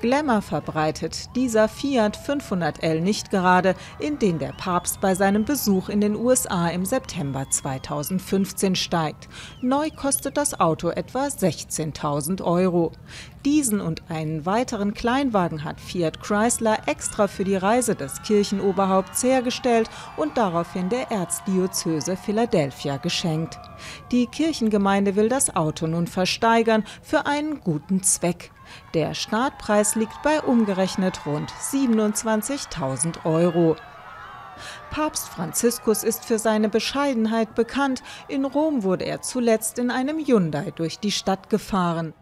Glamour verbreitet dieser Fiat 500L nicht gerade, in den der Papst bei seinem Besuch in den USA im September 2015 steigt. Neu kostet das Auto etwa 16.000 Euro. Diesen und einen weiteren Kleinwagen hat Fiat Chrysler extra für die Reise des Kirchenoberhaupts hergestellt und daraufhin der Erzdiözese Philadelphia geschenkt. Die Kirchengemeinde will das Auto nun versteigern für einen guten Zweck. Der Startpreis liegt bei umgerechnet rund 27.000 Euro. Papst Franziskus ist für seine Bescheidenheit bekannt. In Rom wurde er zuletzt in einem Hyundai durch die Stadt gefahren.